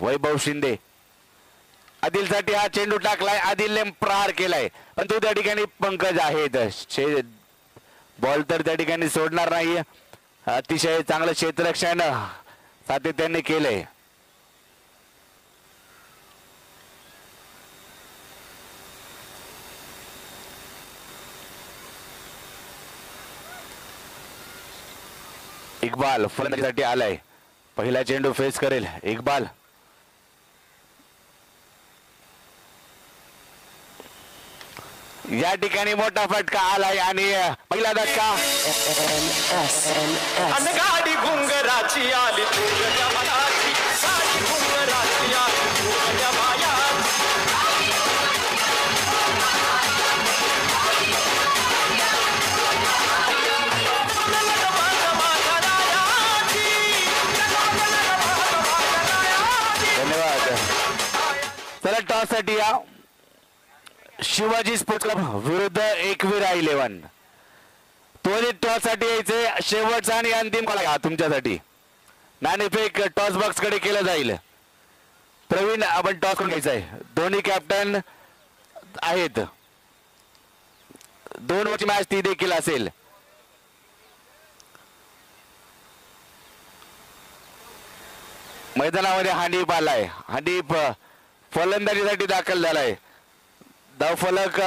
वैभव शिंदे. आदिलसाठी हा चेंडू टाकलाय आदिलने प्रहार केलाय. तो त्या ठिकाणी पंकज आहेत बॉल तर त्या ठिकाणी सोडणार नाही अतिशय चांगलं क्षेत्ररक्षण सातत्याने केलंय. इक्बाल फलंदाजीसाठी आलाय. पहिला चेंडू फेस करेल. इक्बाल. या ठिकाणी मोठा फटका आलाय आणि अं, पहिला धक्का. अन गाडी घुंगराची आली तुझ्या मनाची. गाडी घुंगराची आली तुझ्या मायाची. धन्यवाद. चला टॉससाठी या. शिवाजी स्पोर्ट्स क्लब विरुद्ध एकवीर इलेव्हन. त्वरित टॉससाठी यायचे. शेवटचा आणि अंतिम कॉल हा तुमच्यासाठी. नाणेफेक टॉस बॉक्सकडे केलं जाईल. प्रवीण आपण टॉस करून घ्यायचा आहे. दोन्ही कॅप्टन आहेत. दोन वरची मॅच ती देखील असेल. मैदानामध्ये हांडीप आलाय. हांडीप फलंदाजीसाठी दाखल झालाय. धाव फलक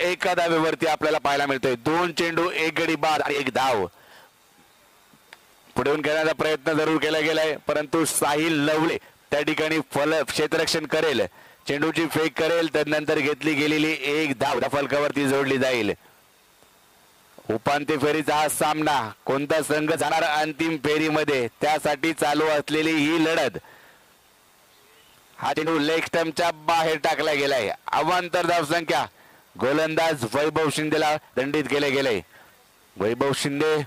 एका धावेवरती आपल्याला पाहायला मिळतोय. दोन चेंडू एक गडी बाद आणि एक धाव. पुढे घेण्याचा प्रयत्न जरूर केला गेलाय परंतु साहिल लवले त्या ठिकाणी फल क्षेत्ररक्षण करेल. चेंडूची फेक करेल त्यानंतर घेतली गेलेली एक धाव त्या फलकावरती जोडली जाईल. उपांत्य फेरीचा हा सामना कोणता संघ जाणार अंतिम फेरीमध्ये त्यासाठी चालू असलेली ही लढत. हा चेंडू लेग स्टम्पच्या बाहेर टाकला गेलाय. अवांतर धावसंख्या गोलंदाज वैभव शिंदेला दंडित केले गेले. वैभव शिंदे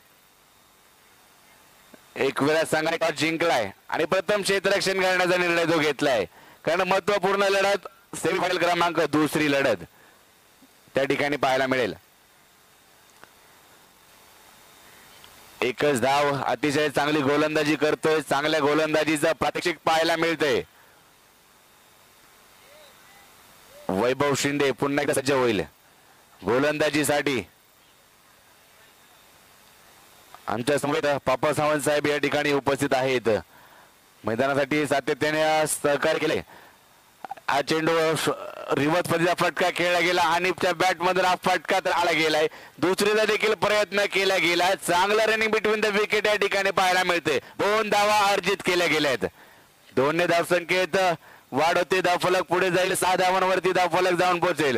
एक वेळा संघाने जिंकलाय. आणि प्रथम क्षेत्ररक्षण करण्याचा निर्णय तो घेतलाय. कारण महत्त्वपूर्ण लढत सेमीफायनल क्रमांक दुसरी लढत. त्या ठिकाणी पाहायला मिळेल. एकच धाव. अतिशय चांगली गोलंदाजी करतोय. चांगल्या गोलंदाजीचं प्रात्यक्षिक पाहायला मिळतंय. वैभव शिंदे पुन्हा एकदा सज्ज होईल. गोलंदाजीसाठी. आमच्यासमोर पापा सावंत साहेब या ठिकाणी उपस्थित आहेत. मैदानासाठी सातत्याने सहकार्य केले. हा चेंडू रिवर्स पद्धतीचा फटका खेळला गेला आणि त्या बॅट मधून हा फटका तर आला गेलाय. दुसरीचा देखील प्रयत्न केला गेलाय चांगला रनिंग बिटवीन द विकेट या ठिकाणी पाहायला मिळते दोन धावा अर्जित केल्या गेल्या आहेत दोन्ही धावसंख्येत वाढ होते धावफलक पुढे जाईल सहा धावांवरती धावफलक जाऊन पोहोचेल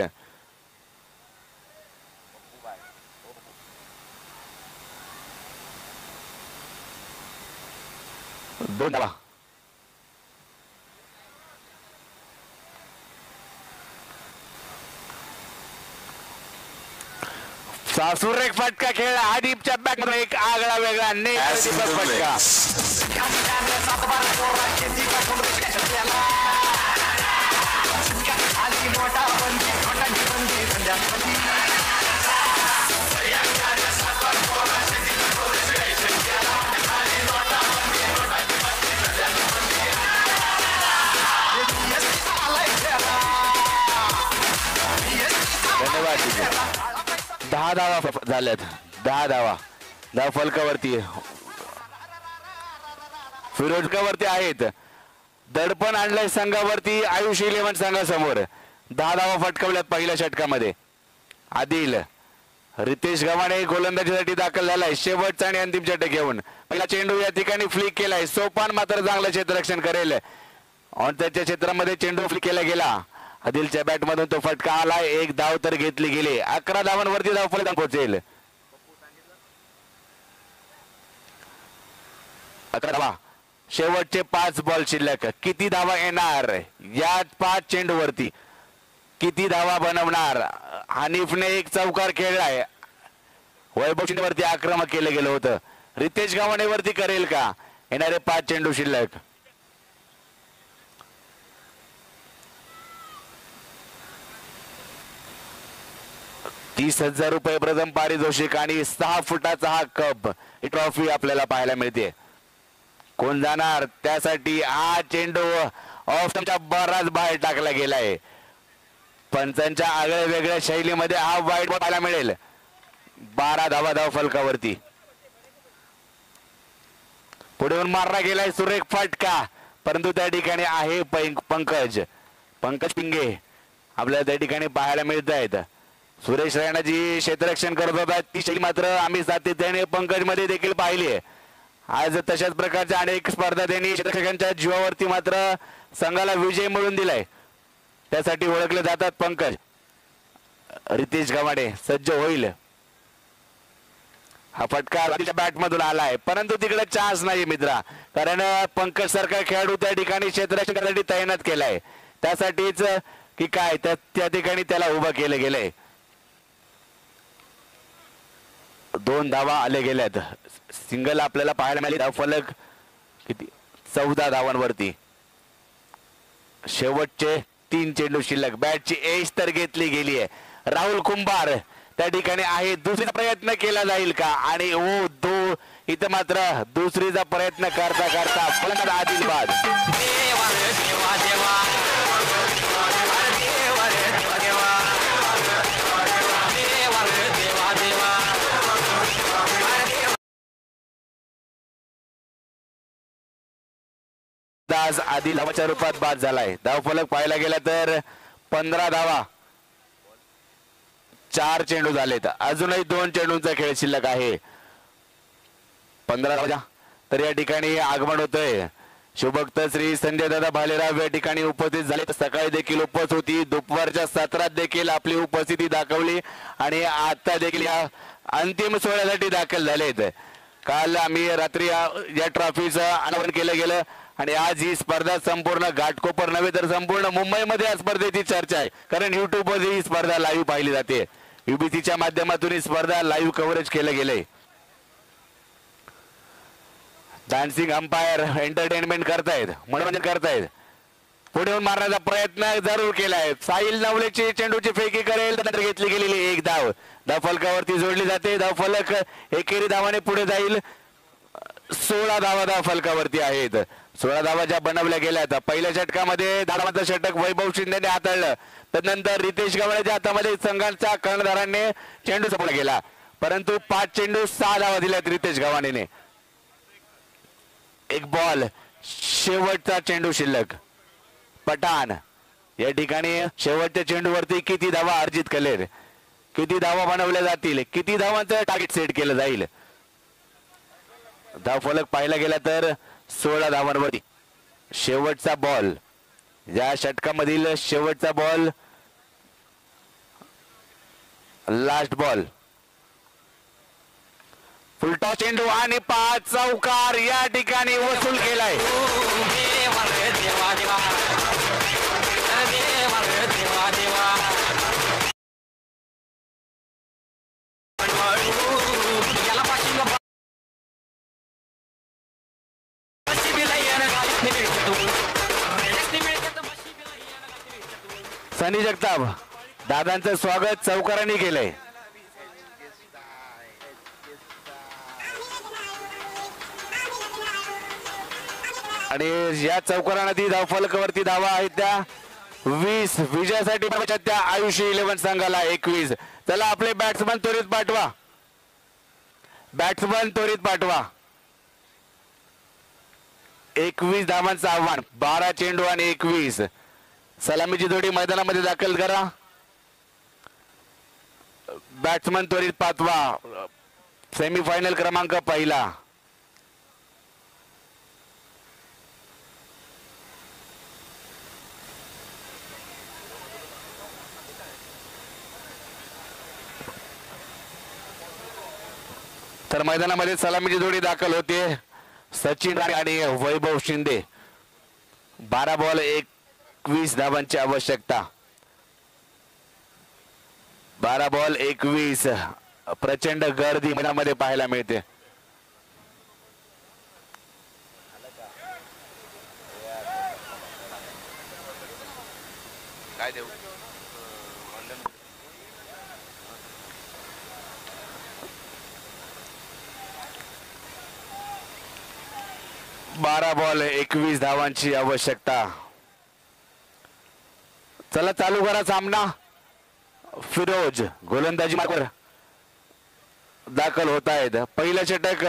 दोन धावा सासूर एक फटका खेळला. आदीपच्या बॅट एक आगळा वेगळा नेट फटका. दहा धावा झाल्यात. दहा धावा. दहा फलकावरती. फिरोजकावरती आहेत. दडपण आणलंय संघावरती आयुष इलेव्हन संघासमोर. दहा धावा फटकावल्यात पहिल्या षटकामध्ये. आदिल रितेश गव्हाणे गोलंदाजीसाठी दाखल झालाय. शेवटचा आणि अंतिम षटक घेऊन. पहिला चेंडू या ठिकाणी फ्लिक केलाय. सोपान मात्र चांगलं क्षेत्ररक्षण करेल. आणि त्याच्या क्षेत्रामध्ये चेंडू फ्लिक केला गेला. आदिलच्या बॅट मधून तो फटका आला एक धाव तर घेतली गेली. अकरा धावांवरती धाव फलक पोहोचेल. अकरा धावा. शेवटचे पाच बॉल शिल्लक. किती धावा येणार? या पाच चेंडूवरती. किती धावा बनवणार? हनीफने एक चौकार खेळलाय. वैभव वरती आक्रमक केलं गेलं होतं. रितेश गव्हाणेवरती करेल का? येणारे पाच चेंडू शिल्लक. तीस हजार रुपये प्रथम पारितोषिक आणि सहा फुटाचा हा कप ही ट्रॉफी आपल्याला पाहायला मिळते. कोण जाणार? त्यासाठी हा चेंडू ऑफच्या बराच बाहेर टाकला गेलाय. पंचांच्या आगळ्या वेगळ्या शैलीमध्ये हा वाईट पाहायला मिळेल. बारा धावा धाव फलकावरती. पुढे येऊन मारला गेलाय सुरेख फटका. परंतु त्या ठिकाणी आहे पंकज. पंकज पिंगे. आपल्याला त्या ठिकाणी पाहायला मिळत आहेत सुरेश राणा जी क्षेत्ररक्षण करत होता ती शैली मात्र आम्ही सातत्याने पंकजमध्ये देखील पाहिली आहे. आज तशाच प्रकारच्या अनेक स्पर्धा त्यांनी क्षेत्ररक्षकांच्या जीवावरती मात्र संघाला विजय मिळवून दिलाय. त्यासाठी ओळखले जातात पंकज. रितेश गवाडे सज्ज होईल. हा फटका बॅट मधून आलाय. परंतु तिकडे चान्स नाही मित्रा. कारण पंकज सारखा खेळाडू त्या ठिकाणी क्षेत्ररक्षण करण्यासाठी तैनात केलाय. त्यासाठीच की काय त्या त्या ठिकाणी त्याला उभं केलं गेलंय. दोन धावा आले गेल्यात. सिंगल आपल्याला पाहायला मिळाली. धाव फलक किती? चौदा धावांवरती. शेवटचे तीन चेंडू शिल्लक. बॅटची एज तर घेतली गेली आहे राहुल कुंभार त्या ठिकाणी आहे. दुसरीचा प्रयत्न केला जाईल का? आणि ओ दो इथं मात्र दुसरीचा प्रयत्न करता करता फलंदाज आदिलबाद. दास आदिल धावाच्या रूपात बाद झालाय. धावफलक पाहायला गेला तर पंधरा धावा. चार चेंडू झालेत. अजूनही दोन चेंडूंचा खेळ शिल्लक आहे. पंधरा धावा. तर या ठिकाणी आगमन होतंय. शुभक्त श्री संजय दादा भालेराव या ठिकाणी उपस्थित झाले सकाळी देखील उपस्थित होती. दुपारच्या सत्रात देखील आपली उपस्थिती दाखवली आणि आता देखील या अंतिम सोहळ्यासाठी दाखल झालेत. काल आम्ही रात्री या ट्रॉफीचं अनावरण केलं गेलं आणि आज ही स्पर्धा संपूर्ण घाटकोपर नव्हे तर संपूर्ण मुंबईमध्ये या स्पर्धेची चर्चा आहे. कारण युट्यूबवर ही स्पर्धा लाईव्ह पाहिली जाते. युबीसीच्या माध्यमातून ही स्पर्धा लाईव्ह कव्हरेज केलं गेलंय. डान्सिंग अंपायर एंटरटेनमेंट करतायत मनोरंजन करतायत. पुढे येऊन मारण्याचा प्रयत्न जरूर केलाय. साहिल नवलेची चेंडूची फेकी करेल घेतली गेलेली एक धाव. धावफलकावरती जोडली जाते. धावफलक एकेरी धावाने पुढे जाईल. सोळा धावा धाव फलकावरती आहेत. सोळा धावा ज्या बनवल्या गेल्या आहेत पहिल्या षटकामध्ये धावाचं षटक वैभव शिंदेने हाताळलं. त्यानंतर रितेश गवळेच्या हातामध्ये संघांच्या कर्णधारांनी चेंडू सपला गेला. परंतु पाच चेंडू सहा धावा दिल्यात रितेश गव्हाणेने. एक बॉल. शेवटचा चेंडू शिल्लक. पठाण. या ठिकाणी शेवटच्या चेंडूवरती किती धावा अर्जित करेल किती धावा बनवल्या जातील किती धावांचं टार्गेट सेट केलं जाईल धाव फलक पाहिला गेला तर सोळा धावांवरती शेवटचा बॉल या षटकामधील शेवटचा बॉल लास्ट बॉल फुलटा चेंडू आणि पाच चौकार या ठिकाणी वसूल केलाय सनी जगताप दादांचं स्वागत चौकारांनी केलंय. आणि या चौकारांना धाव फलकावरती धावा आहेत त्या. वीस. विजयासाठी त्या आयुष्य इलेव्हन संघाला एकवीस. चला आपले बॅट्समन त्वरित पाठवा. बॅट्समन त्वरित पाठवा. एकवीस धावांचं आव्हान. बारा चेंडू आणि एकवीस. सलामीची जोडी मैदानामध्ये दाखल करा. बॅट्समन त्वरित पाठवा. सेमीफायनल क्रमांक पहिला. तर मैदानामध्ये सलामीची जोडी दाखल होते. सचिन आणि वैभव शिंदे. बारा बॉल एकवीस धावांची आवश्यकता. बारा बॉल एकवीस. प्रचंड गर्दी मैदानामध्ये पाहायला मिळते. काय देऊ? बारा बॉल एकवीस धावांची आवश्यकता. चला चालू करा सामना. फिरोज गोलंदाजी मात्र दाखल होत आहेत. पहिलं षटक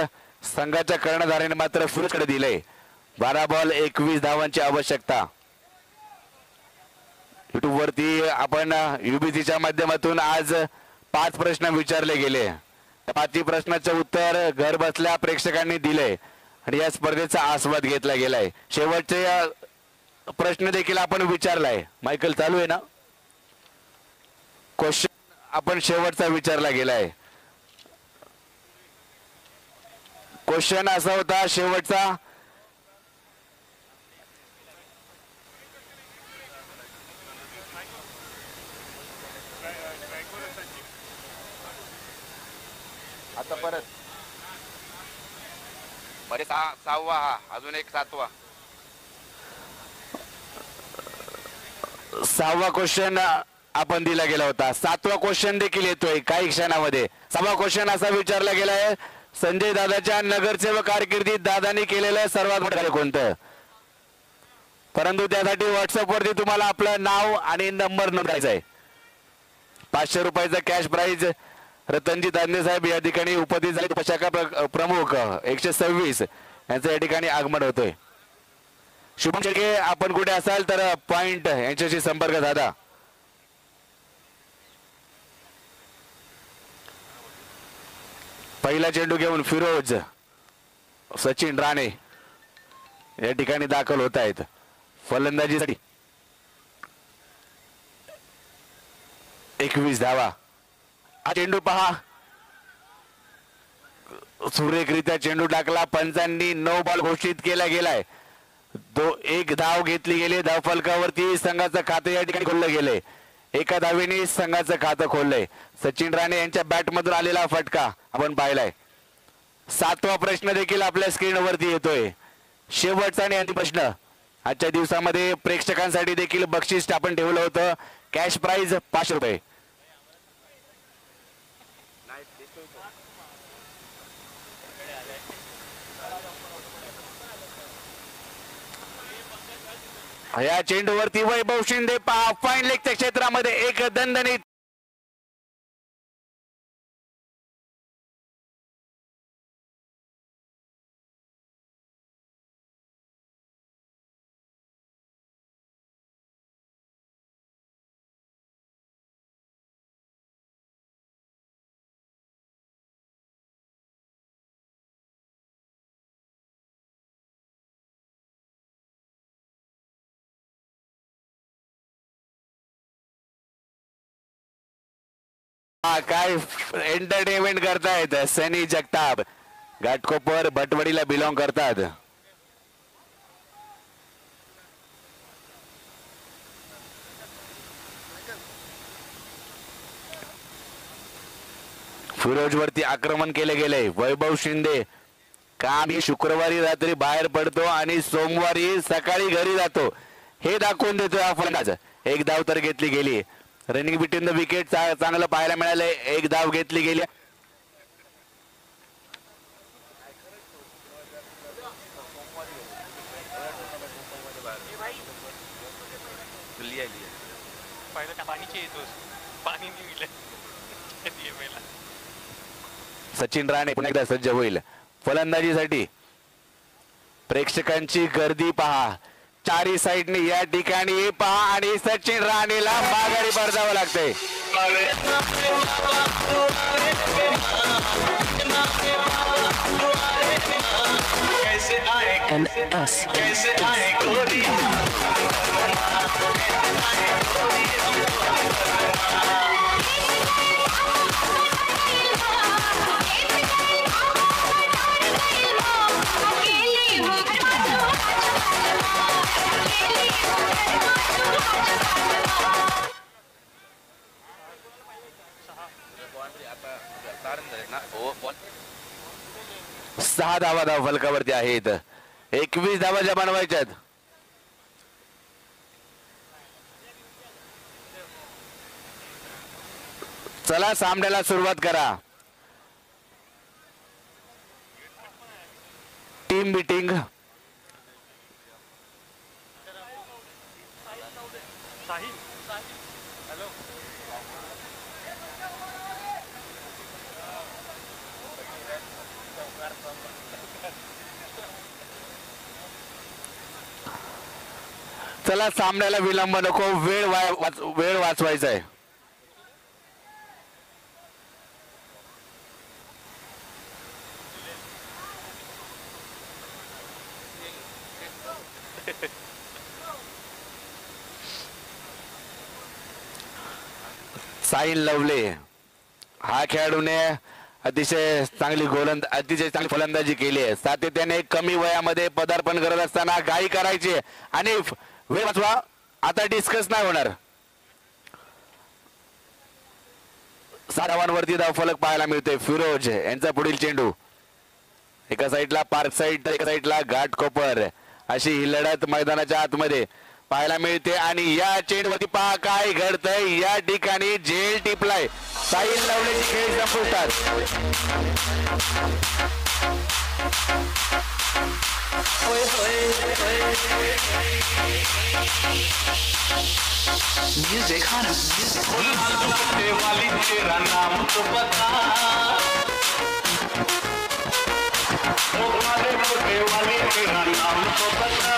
संघाच्या कर्णधाराने मात्र फिरोजकडे दिले बारा बॉल एकवीस धावांची आवश्यकता. युट्यूब वरती आपण युबीसीच्या माध्यमातून आज पाच प्रश्न विचारले गेले. पाचही प्रश्नाचं उत्तर घर बसल्या प्रेक्षकांनी दिले या स्पर्धेचा आस्वाद घेतला गेलाय. शेवटचा प्रश्न देखील आपण विचारलाय. मायकल चालू आहे ना? क्वेश्चन आपण शेवटचा विचारला गेलाय. क्वेश्चन असा होता शेवटचा. आता परत. बरे सहा सहावा हा अजून एक सातवा. सहावा क्वेश्चन आपण दिला गेला होता. सातवा क्वेश्चन देखील येतोय काही क्षणामध्ये. सहावा क्वेश्चन असा विचारला गेलाय संजय दादाच्या नगरसेवक कारकिर्दीत दादानी केलेलं सर्वात मोठं कोणतं? परंतु त्यासाठी व्हॉट्सअप वरती तुम्हाला आपलं नाव आणि नंबर नोंदायचा आहे. पाचशे रुपयाचं कॅश प्राईज रतनजी दांदे साहेब या ठिकाणी उपस्थित झाले. पशाखा प्र- प्रमुख एकशे सव्वीस यांचं या ठिकाणी आगमन होतोय. शुभम शेळके आपण कुठे असाल तर पॉइंट यांच्याशी संपर्क साधा. पहिला चेंडू घेऊन फिरोज सचिन राणे या ठिकाणी दाखल होत आहेत. फलंदाजीसाठी एकवीस धावा. चेंडू पहा. सुरेखरित्या चेंडू टाकला पंचांनी नऊ बॉल घोषित केला गेलाय. दो एक धाव घेतली गेली धाव फलकावरती संघाचं खातं या ठिकाणी खोललं गेलंय एका धावेने संघाचं खातं खोललंय. सचिन राणे यांच्या बॅट मधून आलेला फटका आपण पाहिलाय. सातवा प्रश्न देखील आपल्या स्क्रीनवरती येतोय. शेवटचा आणि अंतिम प्रश्न आजच्या दिवसामध्ये प्रेक्षकांसाठी देखील बक्षीस आपण ठेवलं होतं. कॅश प्राइज पाचशे रुपये. या चेंडूवरती वैभव शिंदे पा फाईन लेगच्या क्षेत्रामध्ये एक दणदणीत काय एंटरटेनमेंट करतायत? सनी जगताप. घाटकोपर भटवडीला बिलॉंग करतात. फिरोज वरती आक्रमण केले गेले. वैभव शिंदे काम ही शुक्रवारी रात्री बाहेर पडतो आणि सोमवारी सकाळी घरी जातो. हे दाखवून देतो हा फलंदाज एक धाव तर घेतली गेली. रनिंग बिटवीन द विकेट चांगलं पाहायला मिळालंय. एक धाव घेतली गेली. सचिन राणे पुन्हा एकदा सज्ज होईल. फलंदाजीसाठी प्रेक्षकांची गर्दी पहा. चारी साईडने या ठिकाणी पहा आणि सचिन राणेला माघारी बरजावं लागतंय. NS सहा धावा धाव फलकावरती आहेत. एकवीस धावा ज्या बनवायच्यात चला सामन्याला सुरुवात करा. टीम मिटिंग चला सामन्याला विलंब नको वेळ वाय- वाच- वेळ वाचवायचा आहे. साईन लवले हा खेळाडूने अतिशय चांगली गोलंद अतिशय चांगली फलंदाजी केली आहे. सातत्याने कमी वयामध्ये पदार्पण करत असताना गाई करायची आणि वेळ वाचवा. आता डिस्कस नाही होणार. सारावांवरती धाव फलक पाहायला मिळतोय. फिरोज यांचा पुढील चेंडू. एका साईडला पार्क साईड तर एका साईडला घाट कोपर. अशी ही लढत मैदानाच्या आतमध्ये पाहायला मिळते आणि या चेंडूवरती पहा काय घडतंय. या ठिकाणी जेल टिपलाय. साहिल लवलेची खेळ संपुष्टात. Music, honey, music. वाली तेरा नाम तो बता ओ वाले मोटे वाली तेरा नाम तो बता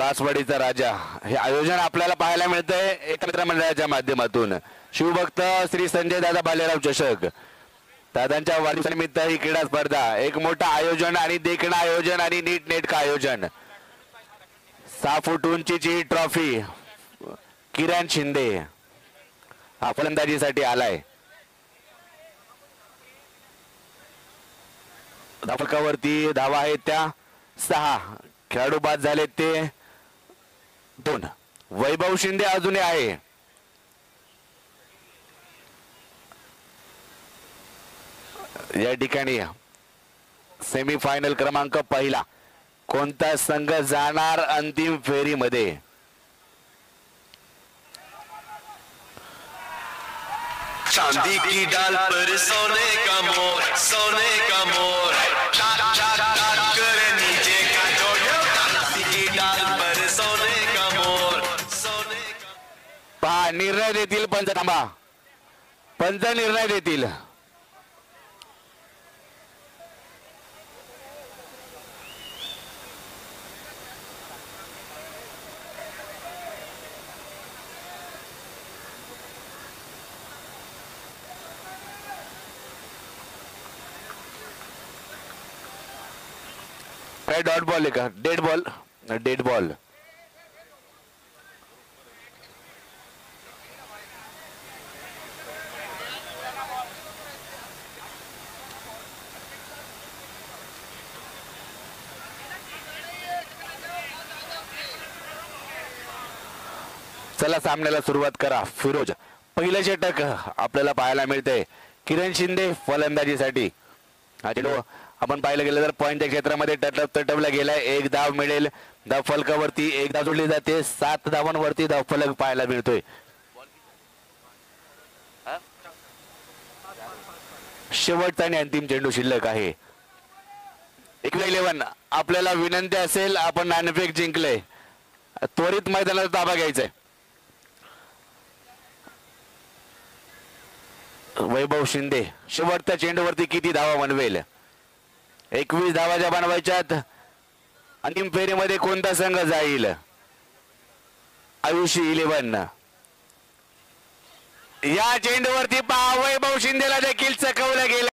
ब्रासवाडीचा राजा. हे आयोजन आपल्याला पाहायला मिळतंय एका मित्रमंडळाच्या माध्यमातून. शिवभक्त श्री संजय दादा बालेराव चषक. दादांच्या वाढदिवसानिमित्त ही क्रीडा स्पर्धा. एक मोठं आयोजन आणि देखणं आयोजन आणि नीट नेटकं आयोजन. सहा फूट उंचीची ही ट्रॉफी. किरण शिंदे हा फलंदाजीसाठी आलाय. धावकावरती धावा आहेत त्या. सहा. खेळाडू बाद झाले ते. दोन. वैभव शिंदे अजूनही आहे. या ठिकाणी सेमी फायनल क्रमांक पहिला. कोणता संघ जाणार अंतिम फेरीमध्ये? चांदी की डाल पर सोने का मोर सोने का मोर. निर्णय देतील पंच थांबा पंच निर्णय देतील. काय डॉट बॉल आहे का? Dead ball? Dead ball. चला सामन्याला सुरुवात करा. फिरोज पहिलं षटक आपल्याला पाहायला मिळते. किरण शिंदे फलंदाजीसाठी. आपण पाहिलं गेलं तर पॉईंटच्या क्षेत्रामध्ये टटप तटवला गेलाय. एक धाव मिळेल धाव फलकावरती एक धाव जोडली जाते. सात धावांवरती धाव फलक पाहायला मिळतोय. शेवटचा आणि अंतिम चेंडू शिल्लक आहे. एकला इलेव्हन आपल्याला विनंती असेल आपण नाणेफेक जिंकले. त्वरित मैदानाचा ताबा आहे वैभव शिंदे शेवटच्या चेंडूवरती किती धावा बनवेल? एकवीस धावाच्या बनवायच्यात अंतिम फेरीमध्ये कोणता संघ जाईल? आयुषी इलेव्हन. या चेंडूवरती पहा वैभव शिंदेला देखील चकवलं गेलं.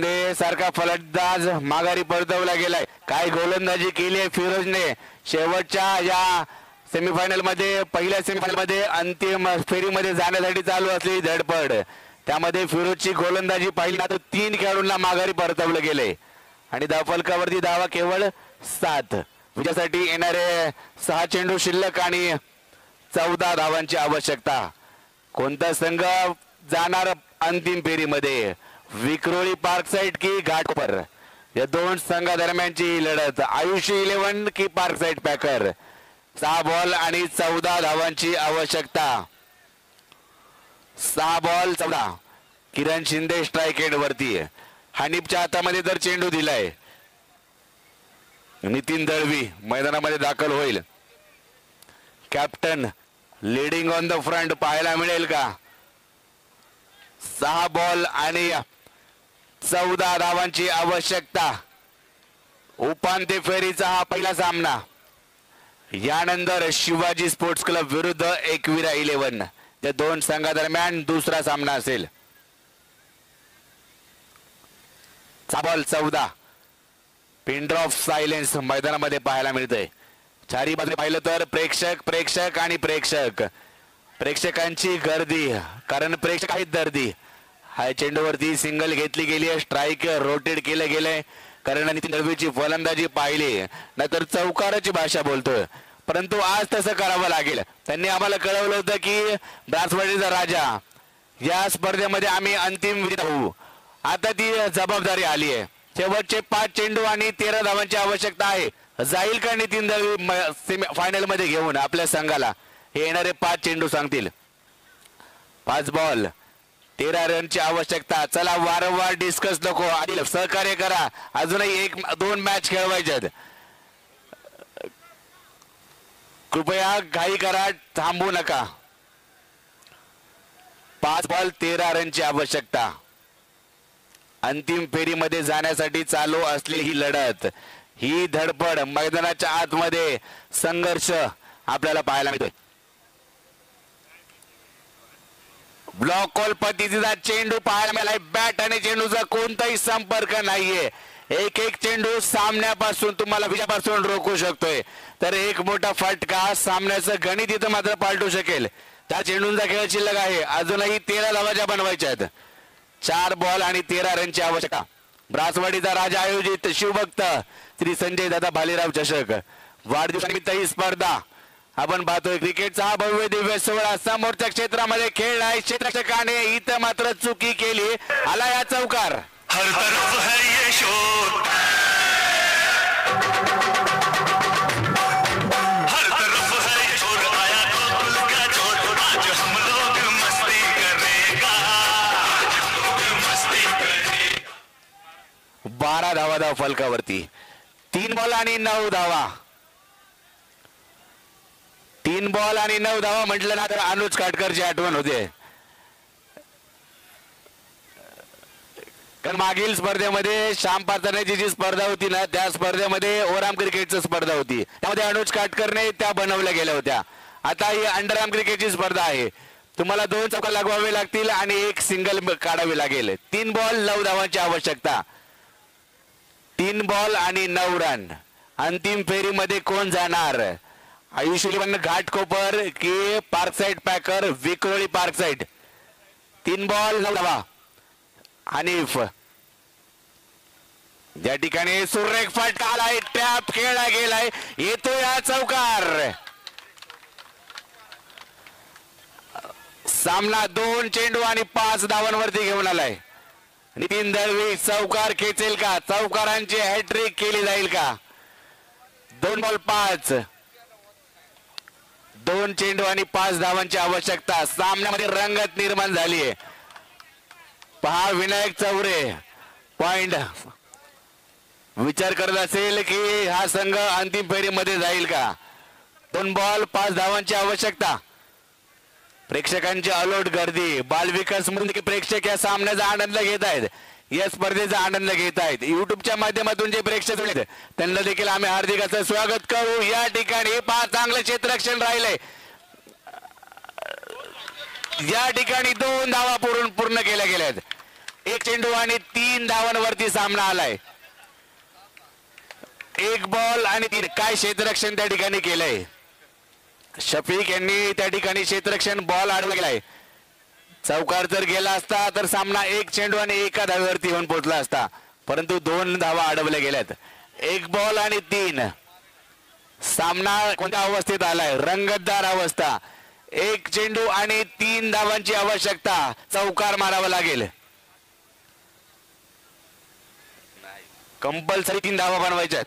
सारखा फलटदाज माघारी परतवला गेलाय. काय गोलंदाजी केली आहे फिरोजने? शेवटच्या या सेमीफायनलमध्ये पहिल्या सेमीफायनलमध्ये अंतिम फेरीमध्ये जाण्यासाठी चालू असलेली धडपड. त्यामध्ये फिरोजची गोलंदाजी पाहिली तर तीन खेळाडूंना माघारी परतवलं गेले आणि धावफलकावरती धावा केवळ सात. विजयासाठी येणारे सहा चेंडू शिल्लक आणि चौदा धावांची आवश्यकता. कोणता संघ जाणार अंतिम फेरीमध्ये? विक्रोळी पार्क साइड की घाटपर या दोन संघादरम्यानची ही लढत. आयुष्य इलेव्हन की पार्क साइड पॅकर? सहा बॉल आणि चौदा धावांची आवश्यकता. सहा बॉल चौदा. किरण शिंदे स्ट्राईक एंड वरती. हनीफच्या हातामध्ये जर चेंडू दिलाय. नितीन दळवी मैदानामध्ये दाखल होईल. Captain leading on the front पाहायला मिळेल का? सहा बॉल आणि चौदा धावांची आवश्यकता. उपांत्य फेरीचा हा पहिला सामना. यानंतर शिवाजी स्पोर्ट्स क्लब विरुद्ध एकविरा इलेव्हन. या दोन संघादरम्यान दुसरा सामना असेल. बॉल चौदा. पिंड ऑफ सायलेन्स मैदानामध्ये पाहायला मिळतंय. चारी बाजू पाहिलं तर प्रेक्षक प्रेक्षक आणि प्रेक्षक. प्रेक्षकांची गर्दी कारण प्रेक्षक आहेत गर्दी. हाय चेंडूवरती सिंगल घेतली गेली आहे स्ट्राईक रोटेट केलं गेलंय. कारण नितीन दळवीची फलंदाजी पाहिली. नाहीतर चौकाराची भाषा बोलतोय. परंतु आज तसं करावं लागेल. त्यांनी आम्हाला कळवलं होतं की ब्रासवाडीचा राजा या स्पर्धेमध्ये आम्ही अंतिम विजेता होऊ. आता ती जबाबदारी आली आहे. शेवटचे पाच चेंडू आणि तेरा धावांची आवश्यकता आहे. जाईल का नितीन दळवी फायनलमध्ये घेऊन आपल्या संघाला? हे येणारे पाच चेंडू सांगतील. पाच बॉल तेरा रनची आवश्यकता. चला वारंवार डिस्कस नको. आणि सहकार्य करा. अजूनही एक दोन मॅच खेळवायच्यात कृपया घाई करा थांबू नका. पाच बॉल तेरा रनची आवश्यकता. अंतिम फेरीमध्ये जाण्यासाठी चालू असलेली ही लढत. ही धडपड मैदानाच्या आतमध्ये संघर्ष आपल्याला पाहायला मिळतोय. ब्लॉक कॉल पद्धतीचा चेंडू पाहायला मिळालाय. बॅट आणि चेंडूचा कोणताही संपर्क नाहीये. एक एक चेंडू सामन्यापासून तुम्हाला विजयापासून रोखू शकतोय. तर एक मोठा फटका सामन्याचं गणित इथं मात्र पालटू शकेल. त्या चेंडूंचा खेळ शिल्लक आहे. अजूनही तेरा धावाच्या बनवायच्या आहेत. चार बॉल आणि तेरा रनची आवश्यकता. ब्रासवाडीचा राजा आयोजित शिवभक्त श्री संजय दादा भालेराव चषक. वाढदिवसानिमित्त ही स्पर्धा. आपण पाहतोय क्रिकेटचा हा भव्य दिव्य सोहळा समोरच्या क्षेत्रामध्ये खेळ आहे क्षेत्ररक्षकाने इथं मात्र चुकी केली. आला या चौकार. हर तरफ है ये शोर हर तरफ है ये शोर आया गोकुल का चोर आज हम लोग मस्ती करेगा. आज हम लोग मस्ती करेगा बारा धावा धाव फलकावरती. तीन बॉल आणि नऊ धावा. तीन बॉल आणि नऊ धावा म्हटलं ना तर अनुज काटकरची आठवण होते. कारण मागील स्पर्धेमध्ये श्याम पाचण्याची जी स्पर्धा होती ना त्या स्पर्धेमध्ये ओराम क्रिकेटची स्पर्धा होती. त्यामध्ये अनुज काटकरने त्या बनवल्या गेल्या होत्या. आता ही अंडरआर्म क्रिकेटची स्पर्धा आहे. तुम्हाला दोन चौका लागवावे लागतील आणि एक सिंगल काढावी लागेल. तीन बॉल नऊ धावांची आवश्यकता. तीन बॉल आणि नऊ रन. अंतिम फेरीमध्ये कोण जाणार? आयुष्यमान घाटकोपर की park side packer Vikhroli park side तीन बॉल नऊ धावा. हनीफ. ज्या ठिकाणी सुरेख फटका आलाय टॅप खेळला गेलाय येतो या चौकार. सामना दोन चेंडू आणि पाच धावांवरती घेऊन आलाय. नितीन दळवी चौकार खेचेल का? चौकारांची हॅट्रिक केली जाईल का? दोन बॉल पाच. दोन चेंडू आणि पाच धावांची आवश्यकता. सामन्यामध्ये रंगत निर्माण झाली आहे पहा विनायक चौरे. पॉइंट विचार करत असेल की हा संघ अंतिम फेरीमध्ये जाईल का? दोन बॉल पाच धावांची आवश्यकता. प्रेक्षकांची अलोट गर्दी. बाल विकास म्हणून प्रेक्षक या सामन्याचा आनंद घेत आहेत. या स्पर्धेचा आनंद घेत आहेत. युट्यूबच्या माध्यमातून जे प्रेक्षक त्यांना देखील आम्ही हार्दिक असं स्वागत करू. या ठिकाणी पहा चांगलं क्षेत्ररक्षण राहिलंय. या ठिकाणी दोन धावा पूर्ण पूर्ण केल्या गेल्या आहेत. एक चेंडू आणि तीन धावांवरती सामना आलाय. एक बॉल आणि तीन. काय क्षेत्ररक्षण त्या ठिकाणी केलंय? शफीक यांनी त्या ठिकाणी क्षेत्ररक्षण बॉल आढळला गेलाय. चौकार जर गेला असता तर सामना एक चेंडू आणि एका धावेवरती येऊन पोहोचला असता. परंतु दोन धावा अडवल्या गेल्यात. एक बॉल आणि तीन. सामना कोणत्या अवस्थेत आलाय? रंगतदार अवस्था. एक चेंडू आणि तीन धावांची आवश्यकता. चौकार मारावा लागेल. कंपल्सरी तीन धावा बनवायच्यात.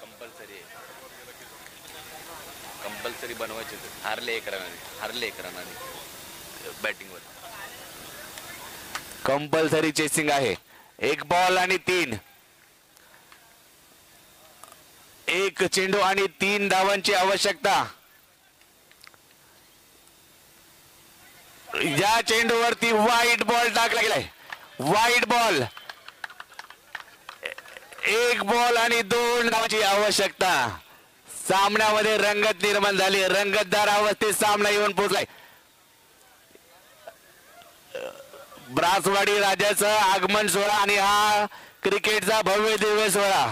कंपल्सरी. कंपल्सरी बनवायचे हारले एक रनाने हरले एक रनाने बॅटिंगवर कंपल्सरी चेसिंग आहे. एक बॉल आणि तीन. एक चेंडू आणि तीन धावांची आवश्यकता. या चेंडूवरती वाईट बॉल टाकला गेलाय. वाईट बॉल एक बॉल आणि दोन धावांची आवश्यकता. सामन्यामध्ये रंगत निर्माण झाली. रंगतदार अवस्थेत सामना येऊन पोहोचलाय. ब्रासवाडी राजाचं आगमन सोहळा आणि हा क्रिकेटचा भव्य दिव्य सोहळा.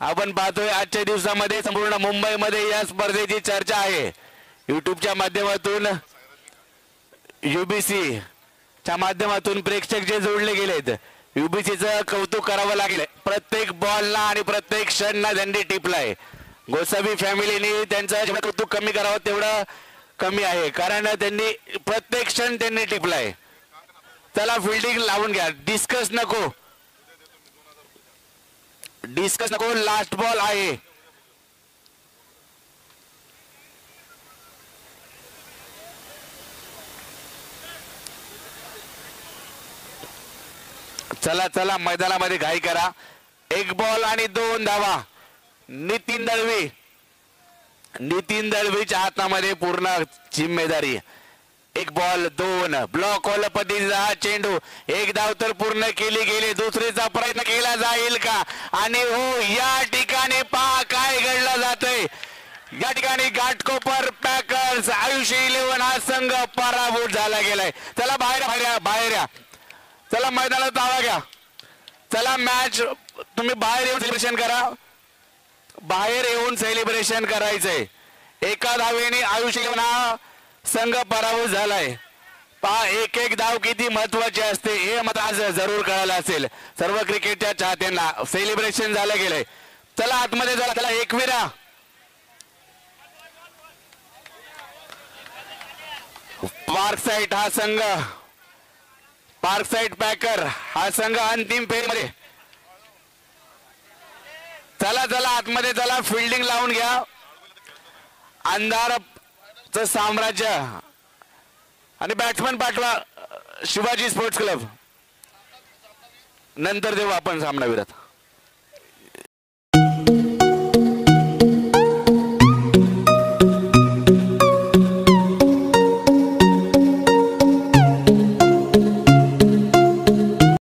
आपण पाहतोय आजच्या दिवसामध्ये संपूर्ण मुंबईमध्ये या स्पर्धेची चर्चा आहे. युट्यूबच्या माध्यमातून युबीसी च्या माध्यमातून प्रेक्षक जे जोडले गेलेत युबीसीचं कौतुक करावं लागले. प्रत्येक बॉलला आणि प्रत्येक क्षणला झेंडी टिपलाय. गोसावी फॅमिलीने त्यांचं जेवढं कौतुक कमी करावं तेवढं कमी आहे. कारण त्यांनी प्रत्येक क्षण त्यांनी टिपलाय. चला फिल्डिंग लावून घ्या. डिस्कस नको. डिस्कस नको. लास्ट बॉल आहे. चला चला. मैदानामध्ये घाई करा. एक बॉल आणि दोन धावा. नितीन दळवी. नितीन दळवीच्या हातामध्ये पूर्ण जिम्मेदारी. एक बॉल दोन. ब्लॉक होल पद्धतीचा हा चेंडू. एक धाव तर पूर्ण केली गेली. दुसरीचा प्रयत्न केला जाईल का? आणि हो या ठिकाणी पहा काय घडलं जातंय. या ठिकाणी घाटकोपर पॅकर्स आयुष्य इलेव्हन हा संघ पराभूत झाला गेलाय. चला बाहेर बाहेर बाहेर या. चला मैदानात दावा घ्या. चला मॅच तुम्ही बाहेर येऊन सेलिब्रेशन करा. बाहेर येऊन सेलिब्रेशन करायचंय. एका धावेने आयुष्य हा संघ पराभूत झालाय. पहा एक एक धाव किती महत्वाची असते हे मला आज जरूर कळायला असेल. सर्व क्रिकेटच्या चाहत्यांना सेलिब्रेशन झालं गेलंय. चला आतमध्ये चला त्याला एकविरा. पार्क साईट हा संघ. पार्क साईट पॅकर हा संघ अंतिम फेरीमध्ये. चला चला आतमध्ये चला फिल्डिंग लावून घ्या. अंधारचं साम्राज्य. आणि बॅट्समॅन पाठवा शिवाजी स्पोर्ट्स क्लब नंतर देऊ आपण सामनावीरात